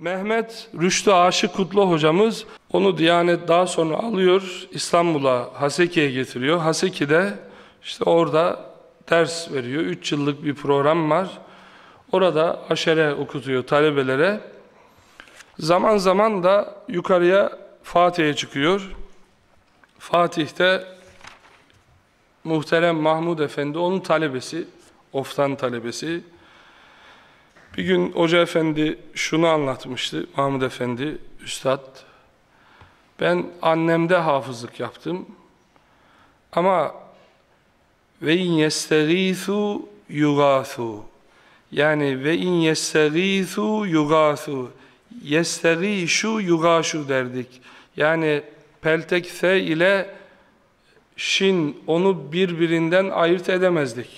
Mehmet Rüştü Aşık Kutlu hocamız onu Diyanet daha sonra alıyor İstanbul'a Haseki'ye getiriyor. Haseki'de işte orada ders veriyor. 3 yıllık bir program var. Orada aşere okutuyor talebelere. Zaman zaman da yukarıya Fatih'e çıkıyor. Fatih'te muhterem Mahmud Efendi onun talebesi, oftan talebesi. Bir gün Hoca Efendi şunu anlatmıştı, Mahmud Efendi, Üstad. Ben annemde hafızlık yaptım. Ama ve in yestegîthû yugâthû. Yani ve in yestegîthû yugâthû. Yestegîşû yugâşû derdik. Yani peltek fe ile şin onu birbirinden ayırt edemezdik.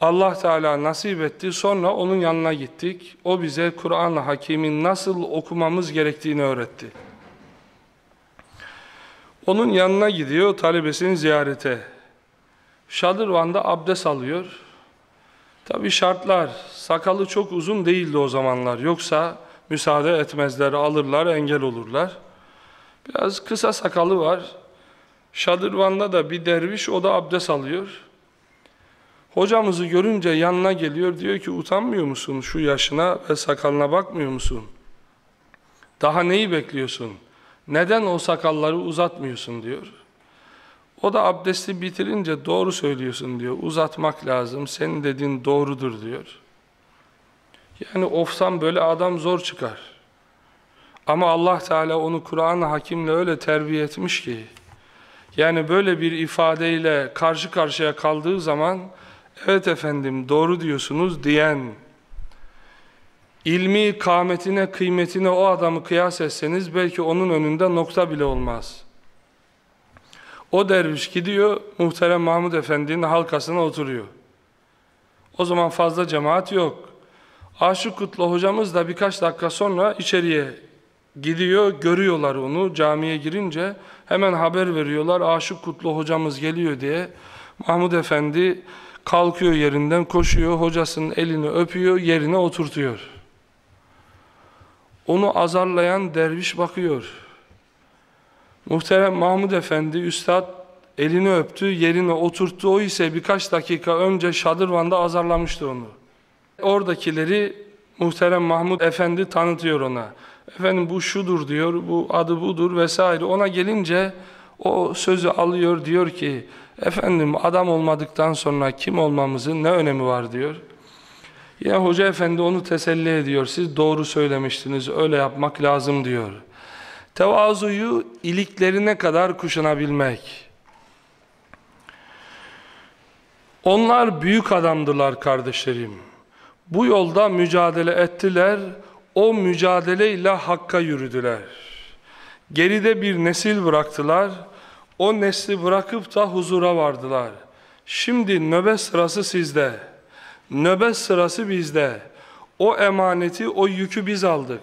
Allah Teala nasip etti. Sonra onun yanına gittik. O bize Kur'an-ı Hakim'in nasıl okumamız gerektiğini öğretti. Onun yanına gidiyor talebesini ziyarete. Şadırvan'da abdest alıyor. Tabi şartlar, sakalı çok uzun değildi o zamanlar. Yoksa müsaade etmezler, alırlar, engel olurlar. Biraz kısa sakalı var. Şadırvan'da da bir derviş, o da abdest alıyor. Hocamızı görünce yanına geliyor, diyor ki utanmıyor musun şu yaşına ve sakalına bakmıyor musun? Daha neyi bekliyorsun? Neden o sakalları uzatmıyorsun diyor. O da abdesti bitirince doğru söylüyorsun diyor. Uzatmak lazım. Senin dediğin doğrudur diyor. Yani ofsan böyle adam zor çıkar. Ama Allah Teala onu Kur'an-ı Hakim'le öyle terbiye etmiş ki yani böyle bir ifadeyle karşı karşıya kaldığı zaman evet efendim doğru diyorsunuz diyen ilmi kâmetine, kıymetine o adamı kıyas etseniz belki onun önünde nokta bile olmaz. O derviş gidiyor, muhterem Mahmud Efendi'nin halkasına oturuyor. O zaman fazla cemaat yok. Aşık Kutlu hocamız da birkaç dakika sonra içeriye gidiyor, görüyorlar onu camiye girince. Hemen haber veriyorlar, Aşık Kutlu hocamız geliyor diye. Mahmud Efendi kalkıyor yerinden, koşuyor, hocasının elini öpüyor, yerine oturtuyor. Onu azarlayan derviş bakıyor. Muhterem Mahmud Efendi, Üstad elini öptü, yerine oturttu. O ise birkaç dakika önce Şadırvan'da azarlamıştı onu. Oradakileri muhterem Mahmud Efendi tanıtıyor ona. Efendim bu şudur diyor, bu adı budur vesaire. Ona gelince o sözü alıyor diyor ki, efendim adam olmadıktan sonra kim olmamızın ne önemi var diyor. Yine Hoca Efendi onu teselli ediyor. Siz doğru söylemiştiniz, öyle yapmak lazım diyor. Tevazuyu iliklerine kadar kuşanabilmek. Onlar büyük adamdılar kardeşlerim. Bu yolda mücadele ettiler, o mücadeleyle hakka yürüdüler. Geride bir nesil bıraktılar, o nesli bırakıp da huzura vardılar. Şimdi nöbet sırası sizde, nöbet sırası bizde. O emaneti, o yükü biz aldık.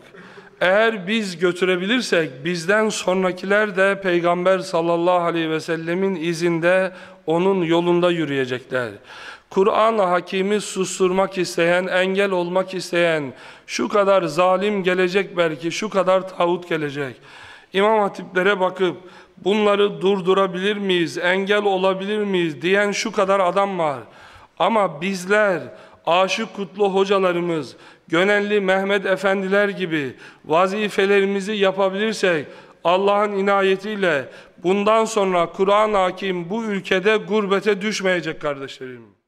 Eğer biz götürebilirsek bizden sonrakiler de Peygamber sallallahu aleyhi ve sellemin izinde onun yolunda yürüyecekler. Kur'an-ı Hakim'i susturmak isteyen, engel olmak isteyen, şu kadar zalim gelecek belki, şu kadar tağut gelecek. İmam hatiplere bakıp bunları durdurabilir miyiz, engel olabilir miyiz diyen şu kadar adam var. Ama bizler, aşık kutlu hocalarımız, Gönelli Mehmet Efendiler gibi vazifelerimizi yapabilirsek Allah'ın inayetiyle bundan sonra Kur'an hakim bu ülkede gurbete düşmeyecek kardeşlerim.